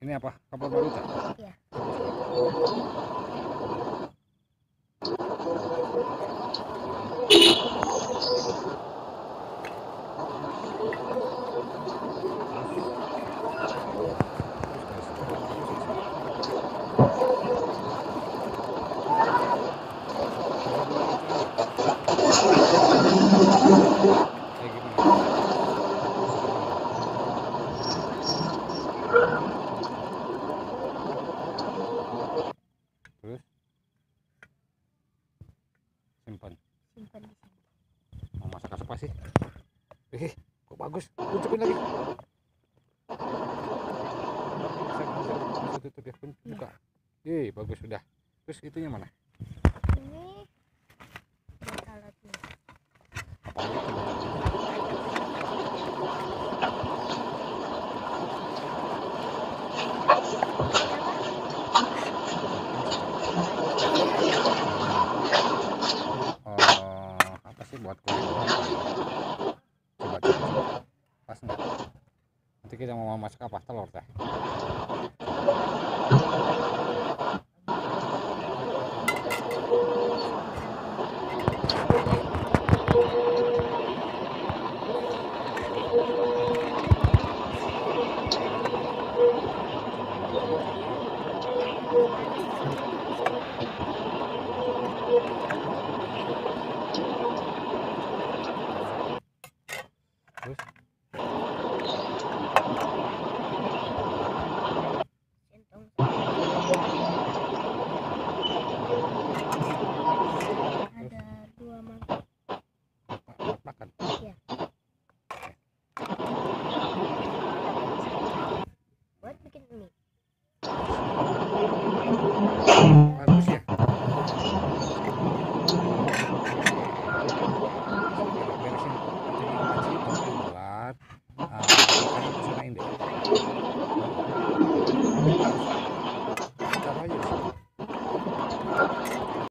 Ini apa? Kapal baru tak? Iya. Apa sih? Eh, kok bagus? Tunjukin lagi. Bisa, bisa, bisa tutup ya, Pun- buka. Eh, bagus sudah. Terus itunya mana? ini buat alatnya Apa lagi? Eh, apa sih buat kulit? Coba coba. Pas nggak? Nanti kita mau masak apa? Telur teh. Terus